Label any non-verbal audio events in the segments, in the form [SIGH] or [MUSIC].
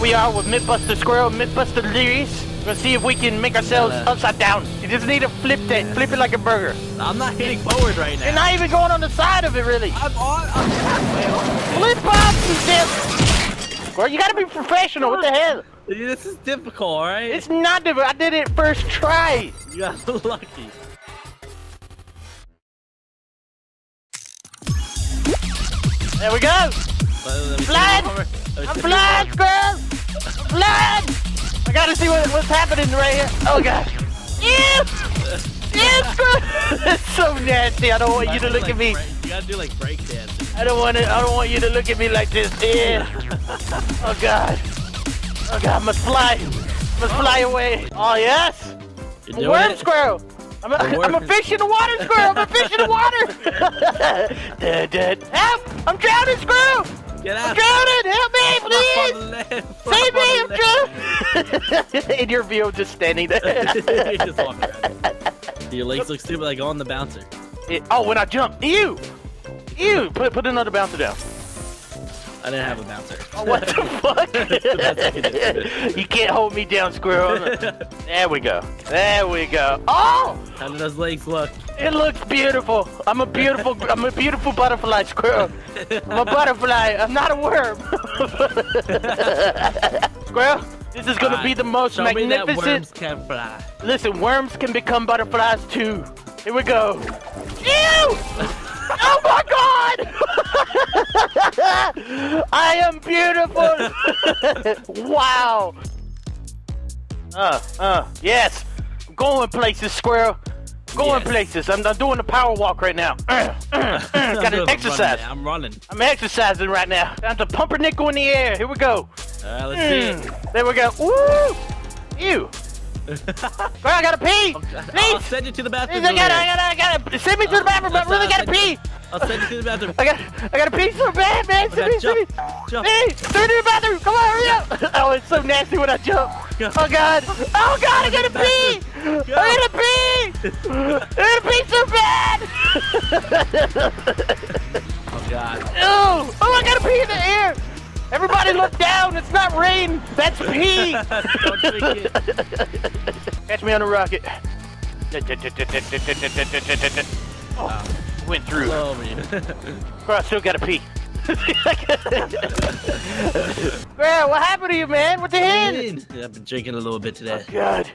here we are with Mythbuster Squirrel, Mythbuster Delirious. We're gonna see if we can make ourselves Yeah. upside down. You just need to flip that, flip it like a burger. I'm not hitting forward right now. You're not even going on the side of it, really. I'm on. I'm halfway. Flip up, you. Squirrel, you gotta be professional. What the hell? This is difficult, alright? It's not difficult. I did it first try. You got so [LAUGHS] lucky. There we go. Let- let me see Flying! the armor. Let me I'm see the flying, armor. squirrel. I'm flying. I gotta see what, what's happening right here. Oh god. Ew, squirrel. [LAUGHS] It's so nasty. I don't want you to look do at me. break- You gotta do like break dancing. I don't want to. I don't want you to look at me like this. Yeah. [LAUGHS] Oh God. Oh God. I must fly. I must fly oh. away. Oh yes. You're I'm a worm it? squirrel. I'm a, I'm a fish in the water squirrel. I'm a fish in the water. [LAUGHS] Dad, dad. Help! I'm drowning, squirrel. Get I'm out. drowning. Help me, please. the left, flop Save me! on I'm the [LAUGHS] drowning. in your view, I'm just standing there. [LAUGHS] just walk around. [LAUGHS] Your legs look stupid like on the bouncer. It- oh, when I jump, ew, ew. Put put another bouncer down. I didn't have a bouncer. Oh, what the fuck? That's what you you can't hold me down, squirrel. There we go. There we go. Oh, How do those legs look? It looks beautiful. I'm a beautiful. I'm a beautiful butterfly, squirrel. I'm a butterfly. I'm not a worm. [LAUGHS] squirrel, this is gonna be the most Show me that worms can fly. Listen, worms can become butterflies too. Here we go. Ew! Oh my god! [LAUGHS] I am beautiful! [LAUGHS] wow! Uh, uh, yes! I'm going places, squirrel. I'm going Yes. places. I'm, I'm doing a power walk right now. [COUGHS] Doing- [COUGHS] I'm exercise. running. I'm running. I'm exercising right now. Time to pumpernickel in the air. Here we go. Alright, let's see Mm. There we go. Woo! Ew! [LAUGHS] Girl, I gotta pee! I'll Please! send you to the bathroom. Please, I gotta, I gotta, I gotta, send me to the bathroom, I really gotta pee! I'll send you to the bathroom. [LAUGHS] I gotta, I gotta pee so bad, man! Send me, send me! jump. Hey, send me to the bathroom! Come on, hurry up! [LAUGHS] Oh, it's so nasty when I jump! Oh god! Oh god, I gotta pee! I gotta pee! I gotta pee so bad! [LAUGHS] Oh god. Ew! Oh, I gotta pee in the air! Everybody look down! It's not rain! That's pee! [LAUGHS] Don't drink it. Catch me on a rocket. Oh, went through. Blow over. Bro, [LAUGHS] I still gotta pee. Bro, what happened to you, man? What the hell? I've been drinking a little bit today. Oh, god.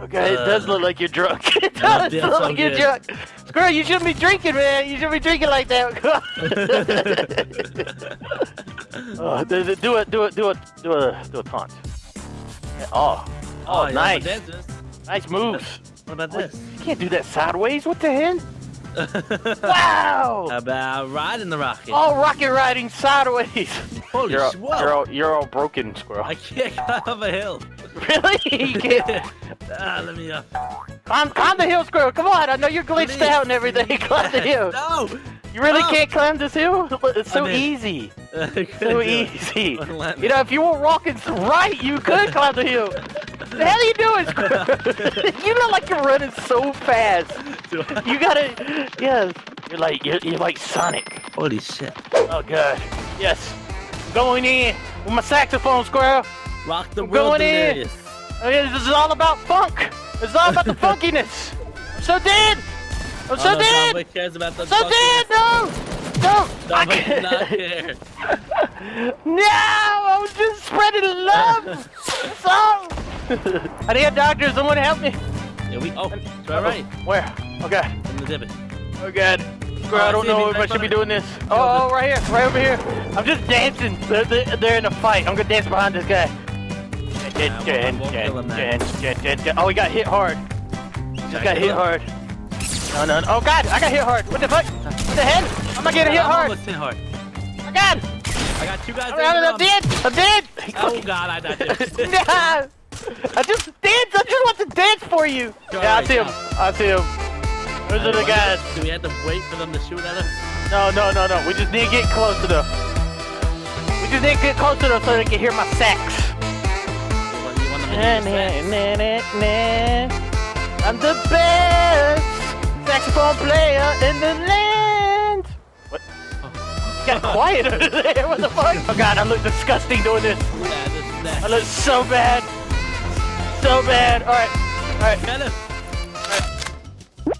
Okay, it does look like you're drunk. [LAUGHS] It does look like you're good. drunk. Girl, you shouldn't be drinking, man. You shouldn't be drinking like that. [LAUGHS] oh, do, it, do it, do it, do a, do a taunt. Oh, oh, oh but nice, nice moves. What about this? You can't do that sideways. What the hell? [LAUGHS] Wow! How about riding the rocket? Oh, rocket riding sideways. Holy You're all, you're all, you're all broken, squirrel. I can't climb up a hill. [LAUGHS] Really? [LAUGHS] Can't. ah, let me up. Climb, climb the hill, squirrel. Come on. I know you're glitched Please. out and everything. [LAUGHS] Climb the hill. no! You really Oh. can't climb this hill? It's so easy. So easy. Wouldn't let me. You know, if you were walking right, you could climb the hill. The hell are you doing, squirrel? you look like you're running so fast. You gotta, yes. You're like, you're, you're like Sonic. Holy shit. Oh, God. Yes. Going in with my saxophone, squirrel. Rock the I'm world going in. Oh, This is all about funk. It's all about the [LAUGHS] funkiness. I'm so dead. I'm so oh, no, dead. Nobody cares about the So dead. No. No. I Nobody does not care. [LAUGHS] No, I was just spreading love. [LAUGHS] That's all. I need a doctor. Someone help me. Yeah, we, oh, it's all right. Where? Okay. In the divot. Oh God. Oh, I I don't know if I should be doing this. Oh, oh, right here, right over here. I'm just dancing. They're, they're, they're in a fight. I'm gonna dance behind this guy. Won't- I won't kill him now. Oh, he got hit hard. Just got hit hard. No, no, no. Oh God, I got hit hard. What the fuck? What the hell? I'm not getting hit hard. hit hard. Oh God. I got two guys. I'm, dead. I'm dead. Oh god, I died. [LAUGHS] I just dance. I just want to dance for you. Go yeah, I right see him. I see him. Those are the guys. Do we have to wait for them to shoot at us? No, no, no, no. We just need to get close to them. We just need to get close to them so they can hear my sax. I'm the best saxophone player in the land. What? Oh. Got quiet over there. What the fuck? Oh god, I look disgusting doing this. Yeah, this. I look so bad. So bad. All right. All right. Get.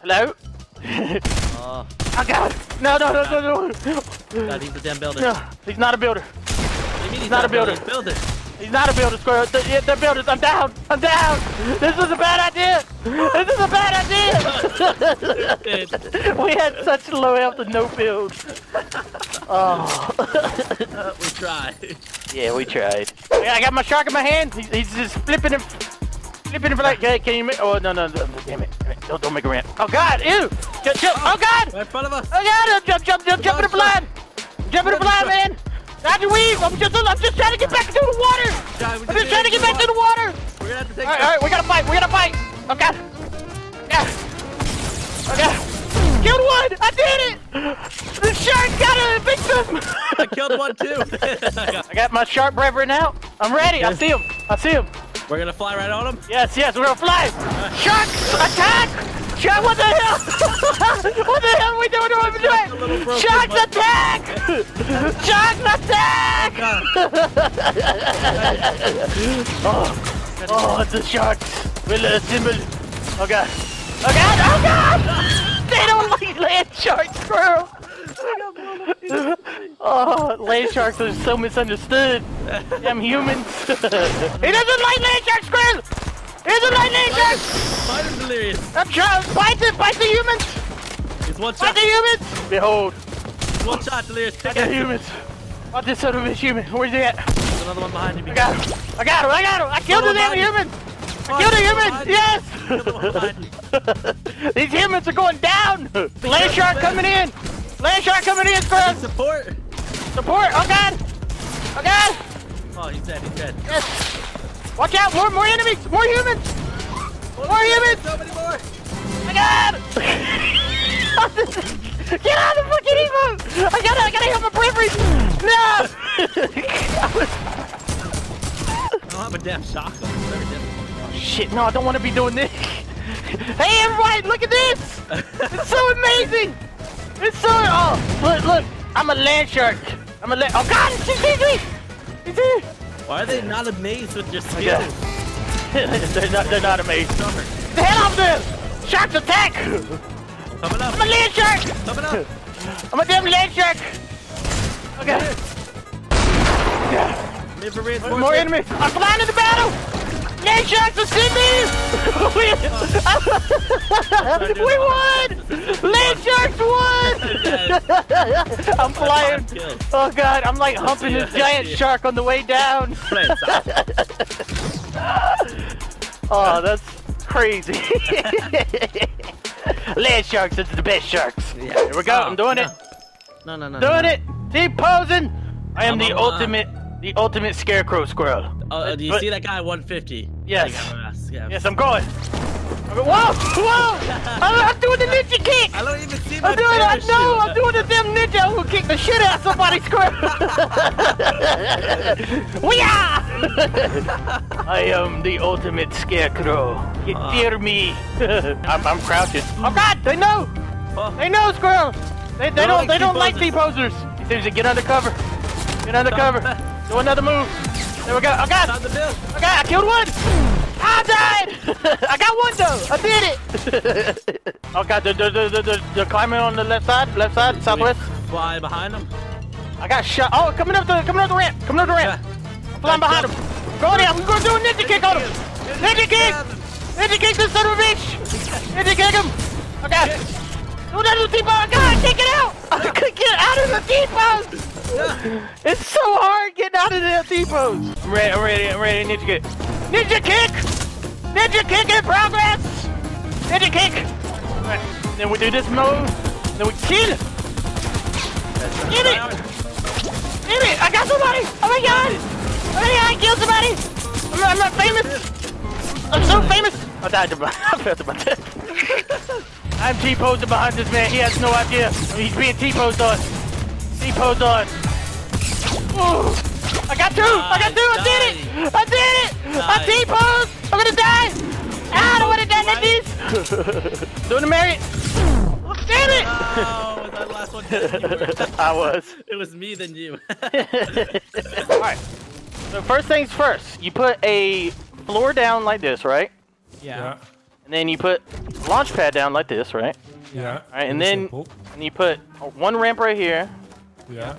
Hello? Oh, oh God. No, no, no, no, no. God, he's a damn builder. No, he's not a builder. What do you mean he's not a builder. He's builder. He's not a builder, Squirrel. They're, yeah, they're builders. I'm down. I'm down. This is a bad idea. This is a bad idea. [LAUGHS] we had such low health and no build. [LAUGHS] Oh. Uh, we tried. Yeah, we tried. I I got my shark in my hand. He's, he's just flipping and flipping and like, can you make? Oh no, no, no, damn it! Damn it. Don't, don't make a ramp. Oh God, ew! Jump, jump. Oh God! Right in front of us. Oh God! Jump, jump, jump, jump in the blind! Jump in the blind, man! Not to weave. I'm just, I'm just trying to get back into the water. I'm just trying to get back to the water. We're gonna have to take All right, all right, we gotta fight. We gotta fight. Oh God! Yeah. Oh God! Killed one. I did it. The shark got a victim. I [LAUGHS] killed one too. [LAUGHS] I got my shark brethren out. I'm ready. I see him. I see him. We're gonna fly right on him. Yes, yes, we're gonna fly. Sharks, attack! Shark, what the hell? [LAUGHS] what the hell we doing? What are we a little doing? Sharks attack! Sharks attack! Oh, oh, it's the sharks. We'll uh, assemble. Oh god. Oh god, oh god! They don't like land sharks, girl. Oh, land sharks are so misunderstood. Damn humans. he doesn't like land sharks, Squirrel! He doesn't like land sharks! Spider delirious. I'm trying bite the bite the humans! He's one Bite shot. the humans! Behold, one shot delirious. bite Pick it. humans! Bite this son of a human. Where's he at? There's another one behind you. I got him! I got him! I got him! I killed the damn human! I killed a human! Yes! Kill the one behind [LAUGHS] These humans are going down! Land shark coming in! Land shark coming in, Squirrel! Support. Support! Oh god! Oh god! Oh, he's dead. He's dead. Yes! Watch out! More, more enemies! More humans! More humans! So many more. [LAUGHS] Get out of the fucking emote! I gotta, I gotta help my bravery! No! I don't have a damn shotgun. Shit, no, I don't want to be doing this. Hey, everybody, look at this! It's so amazing! It's so, oh, look, look, I'm a land shark. I'm a land, oh god, it's just easy! It's easy! Why are they not amazed with your Yeah. skills? [LAUGHS] they're not, they're not. Summer. Get the hell off them! Sharks attack! Up. I'm a land shark! Up. I'm a damn land shark! Okay. For reinforcement. More enemies! I'm flying in the battle! Land sharks are send me! we, we won! Land sharks won! [LAUGHS] I'm flying. Oh god, I'm like humping this giant shark on the way down. [LAUGHS] [LAUGHS] Oh, that's crazy. [LAUGHS] Land sharks is the best sharks. Yeah. Here we go. Oh, I'm doing no. it. No, no, no. Doing no. it. Keep posing. I am I'm the a mom. ultimate, the ultimate scarecrow squirrel. Uh, do you But- see that guy at 150? Yes. Like, I'm, yeah. Yes, I'm going. I'm go- Whoa! Whoa! [LAUGHS] I'm, I'm doing the ninja kick! I don't even see my I'm doing it! I know! I'm doing the damn ninja who kicked the shit out of somebody's square! [LAUGHS] Weeah! [LAUGHS] I am the ultimate scarecrow. You Uh. fear me. [LAUGHS] I'm, I'm crouching. Oh god! They know! Oh, They know, squirrel! They, they don't, don't they like don't like T-posers. T-posers. He seems to get under cover. Get under cover. Do another move. There we go. Oh god! build. Okay, I killed one! I died! I got one though! I did it! [LAUGHS] oh god, they're, they're, they're, they're, climbing on the left side, left side, southwest. Fly behind them. I got shot. Oh, coming up the coming up the ramp! Coming up the ramp! I'm flying behind him! Go in! I'm gonna do a ninja kick on him! Ninja kick! Ninja kick this son of a bitch! Ninja kick him! Okay! Do that little T-bone! God, I can't get out! I couldn't get out of the T-pose! It's so hard getting out of the T-pose! I'm ready, I'm ready, I'm ready, ninja kick! Ninja kick! Ninja kick in progress! Ninja kick! Then we do this move, then we kill! Get it! Get it! I got somebody! Oh my god! Oh I killed somebody! I'm, I'm not famous! I'm so famous! I died to my, [LAUGHS] I fell to my death. I'm T-posing behind this man. He has no idea. He's being T-posed on. T-posed on. Ooh. I got two! I got two! I did it! I did it! I Nice. T-posed! I'm gonna die! Ah, I don't wanna die like this! Doing the Marriott! Damn it! Oh, was that last one? [LAUGHS] I was. it was me than you. [LAUGHS] Alright. So first things first, you put a floor down like this, right? Yeah. And then you put launch pad down like this, right? Yeah. All right, and then simple. and you put one ramp right here, Yeah.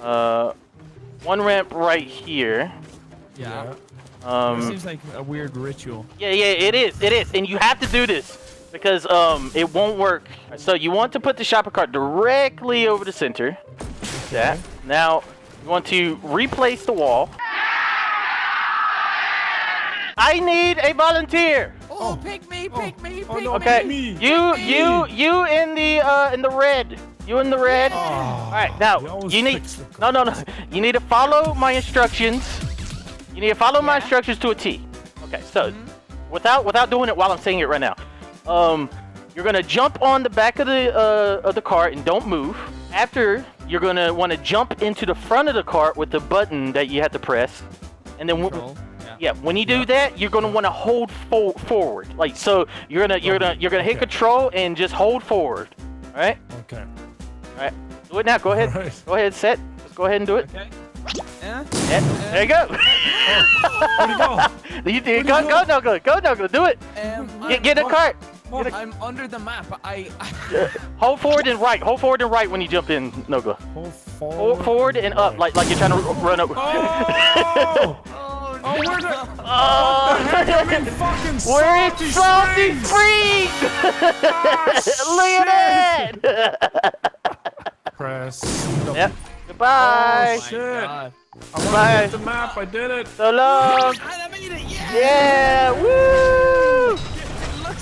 uh, one ramp right here. Yeah. Yeah. It Um, seems like a weird ritual. yeah, yeah, it is, it is, and you have to do this because um, it won't work. So you want to put the shopping cart directly over the center. That. Now you want to replace the wall. I need a volunteer. Oh, pick me, pick me, Oh, pick no, me. Okay, me, you, me. you, you in the uh, in the red. You in the red. Oh, All right, now you need fix no, no, no. You need to follow my instructions. You need to follow my instructions to a T. Okay, so without without doing it while I'm saying it right now, um, you're gonna jump on the back of the uh, of the cart and don't move. After you're gonna want to jump into the front of the cart with the button that you have to press, and then Control. Yeah. yeah, when you do Yeah. that, you're gonna want to hold fo- forward. Like so, you're gonna you're gonna you're gonna hit Okay. control and just hold forward. All right, Okay. all right. Do it now. Go ahead. Alright. Go ahead. Set. Just go ahead and do it. Okay. Yeah. Yeah, there you go. Where'd he go? [LAUGHS] you did. Where'd Go, he go, go? Nogla. Go, Nogla. Do it. Um, Get, I'm, get a cart. What? Get a- I'm under the map. I. [LAUGHS] hold forward and right. Hold forward and right when you jump in, Nogla. Hold Hold forward. forward and up, like like you're trying to run up. Oh! [LAUGHS] oh, Oh, [LAUGHS] where the? Oh, I'm in fucking We're in salty salty springs! springs. Ah, Look at that. Press. yep. Goodbye. Oh, shit. God. I want Bye. the map. I did it. so long. I made it. Yeah. Yeah. Woo.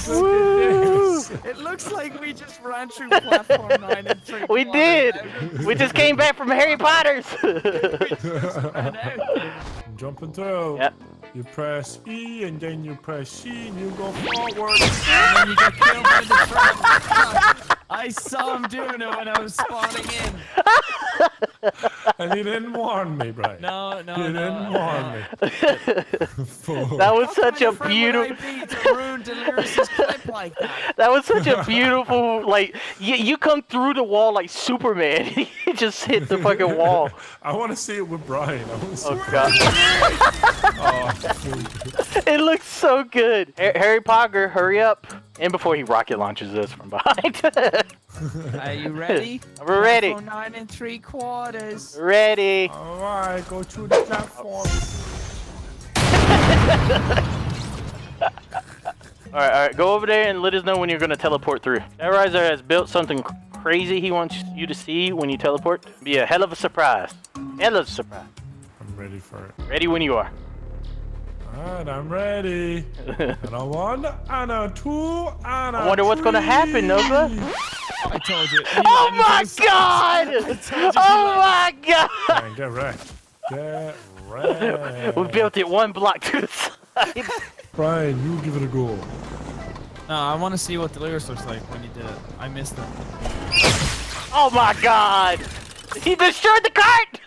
It looks. Woo. [LAUGHS] It looks like we just ran through platform [LAUGHS] nine and three. We quarters. did. [LAUGHS] We just came back from Harry Potter's. Ran out. I'm jumping through. Yep. You press E and then you press C and you go forward. And then you get killed by the trap. I saw him doing it when I was spawning in. and he didn't warn me, Brian. No, no, He no. didn't warn me. [LAUGHS] That was such a How can your friend beautiful. be to ruin Delirious' clip like that? [LAUGHS] That was such a beautiful, like, you, you come through the wall like Superman. [LAUGHS] you just hit the fucking wall. I want to see it with Brian. I see Oh, it. God. Oh, It looks so good. Harry Potter, hurry up. And before he rocket launches us from behind. [LAUGHS] Are you ready? [LAUGHS] We're ready. Platform Nine and three quarters. Ready. All right, go through the platform. [LAUGHS] Alright, alright. Go over there and let us know when you're going to teleport through. Terroriser has built something crazy he wants you to see when you teleport. Be a hell of a surprise. Hell of a surprise. I'm ready for it. Ready when you are. All right, I'm ready. [LAUGHS] and a one, and a two, and a I wonder what's gonna happen, Nova. I told you. [LAUGHS] Oh, [LAUGHS] oh my god! Oh my god! Brian, get wrecked. Get wrecked. We built it one block to the side. Brian, you give it a go. No, I want to see what Delirious looks like when you did it. I missed it. Oh my god! He destroyed the cart!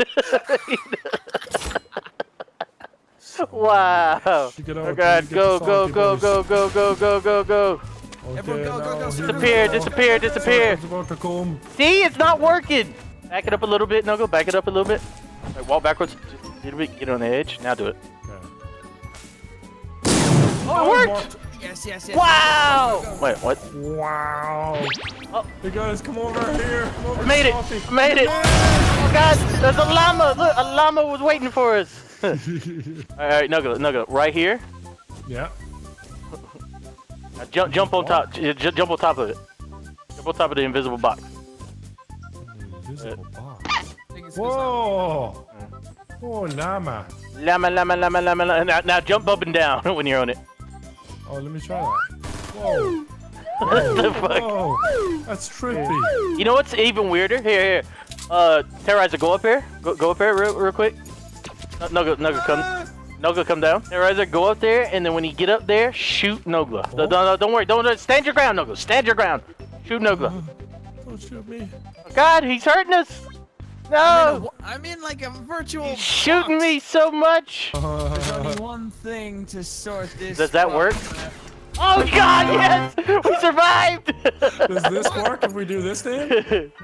Wow. Pick it Oh god, go, go, go, go, go, go, go, go, go. Okay, Everyone go, go, go, Disappear, disappear, disappear. It's about to come. See, it's not working. Back it up a little bit. No, go back it up a little bit. Right, walk backwards. Just a little bit. Get on the edge. Now do it. Okay. Oh, it worked! Yes, yes, yes. Wow! Wait, what? Wow. Oh. Hey guys, come over here. Come over I made it! Salty. I made it! Oh god, there's a llama! Look, a llama was waiting for us! [LAUGHS] Alright, Nugget, Nugget, right here. yeah. Now jump, jump on top. J- j- jump on top of it. Jump on top of the invisible box. Invisible box. I think it's 'cause Whoa. Oh, llama. Llama, llama, llama, llama, llama. Now, now jump up and down [LAUGHS] when you're on it. Oh, let me try that. Whoa. [LAUGHS] What the fuck? Whoa. That's trippy. You know what's even weirder? Here, here. Uh, Terroriser, go up here. Go, go up here real, real quick. No, Nugget, Nugget, come. Nogla, come down. Terroriser, go up there, and then when you get up there, shoot Nogla. Oh. No, no, don't worry. Don't, don't stand your ground, Nogla. Stand your ground. Shoot Nogla. Don't shoot me. God, he's hurting us. I'm in, a, No, wa- I'm in like a virtual. he's shooting box. me so much. [LAUGHS] There's only one thing to sort this. Does that work? out. Oh God, yes, we survived. Does this work if we do this then? [LAUGHS]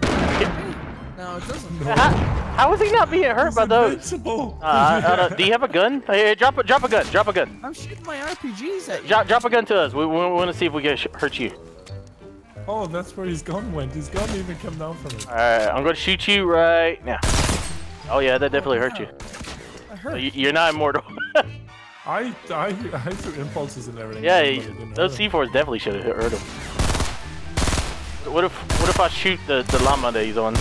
No, it doesn't. How, how is he not being hurt He's by those? invincible. Uh, I don't. Do you have a gun? [LAUGHS] Hey, drop a drop a gun. Drop a gun. I'm shooting my RPGs at you. Drop drop a gun to us. We, we want to see if we can hurt you. Oh, that's where his gun went. His gun even come down from it. All right, I'm gonna shoot you right now. Oh yeah, that definitely hurt you. I hurt. You- You're not immortal. [LAUGHS] I, I, I threw impulses and everything. yeah, but it he- didn't those. C4s definitely should have hurt him. What if what if I shoot the the llama that he's on?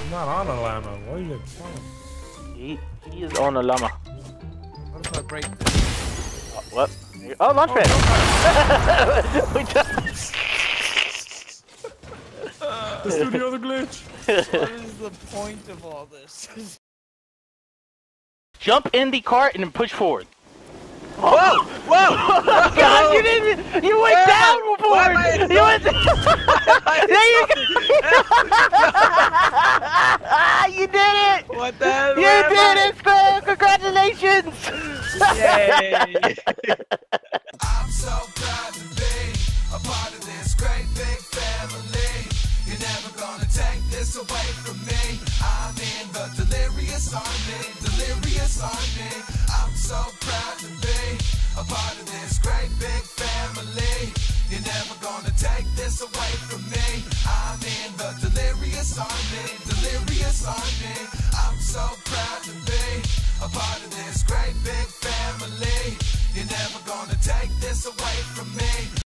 He's not on a llama. What are you talking? He he is on a llama. What if I break this? Oh, uh, what? Oh, launch pad. [LAUGHS] we just- Let's do the other glitch. What is the point of all this? Jump in the cart and then push forward. Whoa! Whoa! [LAUGHS] God, you didn't. You went down before. You went. [LAUGHS] there you go. [LAUGHS] you did it. What the hell? You did it, Squirrel. Congratulations. Yay! I'm so proud to be a part of this great big family. You're never gonna take this away from me. I'm in the delirious army, delirious army. I'm so proud to be a part of this great big family. You're never gonna take this away from me. I'm in the delirious army, delirious army. I'm so proud to be a part of this great big family. You're never gonna take this away